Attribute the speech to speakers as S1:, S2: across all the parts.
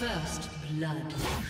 S1: First blood.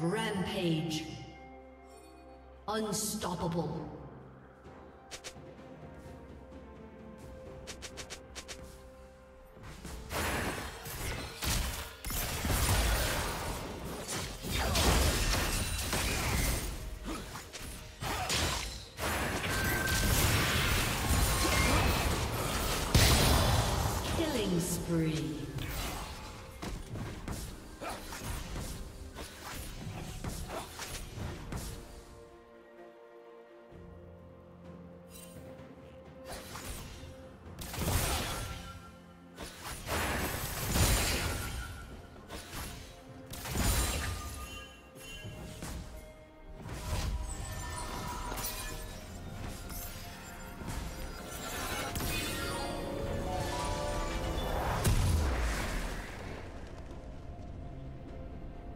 S1: Rampage. Unstoppable.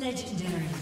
S1: Legendary.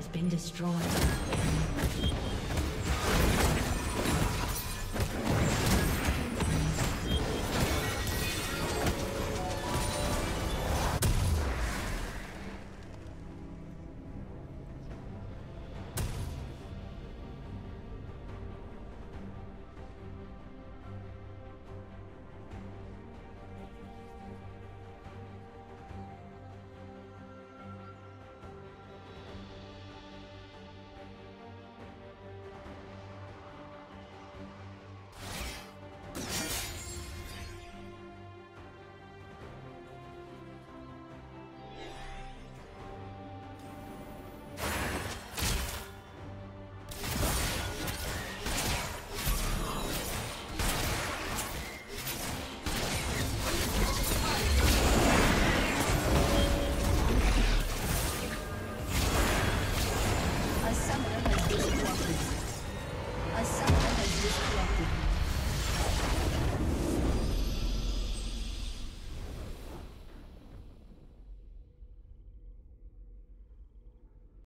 S1: has been destroyed.